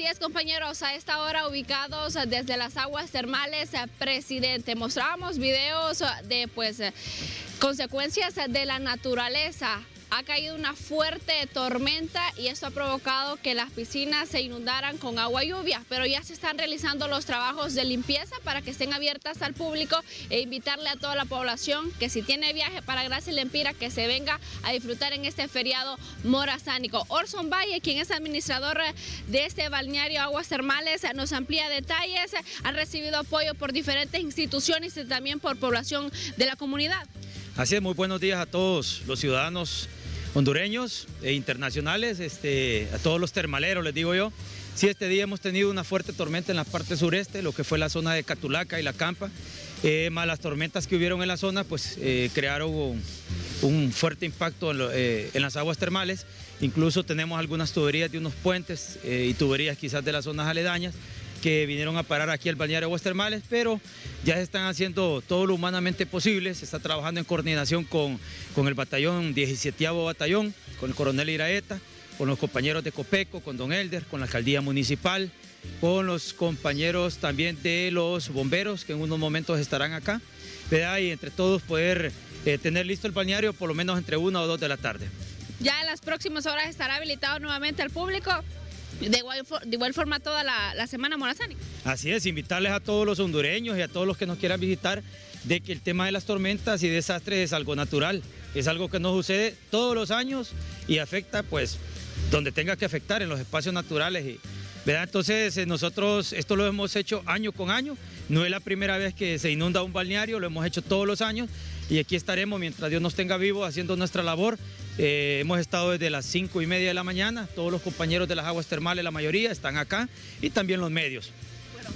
Así compañeros, a esta hora ubicados desde las aguas termales Presidente. Mostramos videos de pues consecuencias de la naturaleza ha caído una fuerte tormenta y esto ha provocado que las piscinas se inundaran con agua lluvia, pero ya se están realizando los trabajos de limpieza para que estén abiertas al público e invitarle a toda la población que si tiene viaje para Gracia y Lempira que se venga a disfrutar en este feriado morazánico. Orson Valle, quien es administrador de este balneario Aguas Termales, nos amplía detalles. Han recibido apoyo por diferentes instituciones y también por población de la comunidad. Así es, muy buenos días a todos los ciudadanos hondureños e internacionales, este, a todos los termaleros, les digo yo. Sí, este día hemos tenido una fuerte tormenta en la parte sureste, lo que fue la zona de Catulaca y La Campa. Eh, más las tormentas que hubieron en la zona, pues eh, crearon un, fuerte impacto eh, en, las aguas termales. Incluso tenemos algunas tuberías de unos puentes y tuberías quizás de las zonas aledañas que vinieron a parar aquí al balneario Aguas Termales, pero ya se están haciendo todo lo humanamente posible, se está trabajando en coordinación con, con el batallón, 17 batallón, con el coronel Iraeta, con los compañeros de Copeco, con Don Elder, con la alcaldía municipal, con los compañeros también de los bomberos que en unos momentos estarán acá, y entre todos poder eh, tener listo el balneario por lo menos entre una o dos de la tarde. Ya en las próximas horas estará habilitado nuevamente al público de igual, forma toda la, semana morazánica. Así es, invitarles a todos los hondureños y a todos los que nos quieran visitar de que el tema de las tormentas y desastres es algo natural, es algo que nos sucede todos los años y afecta pues donde tenga que afectar en los espacios naturales. Y, Entonces eh, nosotros esto lo hemos hecho año con año, no es la primera vez que se inunda un balneario, lo hemos hecho todos los años. Y aquí estaremos mientras Dios nos tenga vivos haciendo nuestra labor. Eh, hemos estado desde las cinco y media de la mañana, todos los compañeros de las aguas termales, la mayoría, están acá. Y también los medios.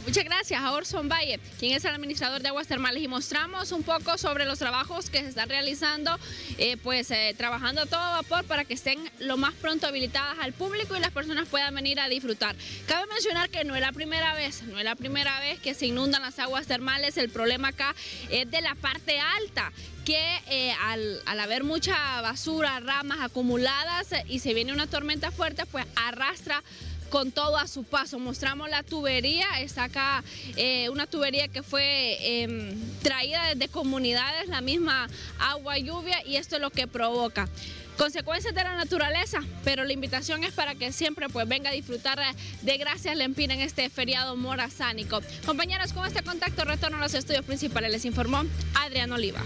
Muchas gracias a Orson Valle, quien es el administrador de aguas termales y mostramos un poco sobre los trabajos que se están realizando, eh, pues eh, trabajando a todo vapor para que estén lo más pronto habilitadas al público y las personas puedan venir a disfrutar. Cabe mencionar que no es la primera vez, no es la primera vez que se inundan las aguas termales, el problema acá es de la parte alta que eh, al, al, haber mucha basura, ramas acumuladas y se viene una tormenta fuerte, pues arrastra con todo a su paso. Mostramos la tubería, está acá eh, una tubería que fue em, traída desde comunidades, la misma agua, lluvia y esto es lo que provoca consecuencias de la naturaleza, pero la invitación es para que siempre pues venga a disfrutar de Gracias Lempina en este feriado morazánico. Compañeros, con este contacto retorno a los estudios principales, les informó Adrián Oliva.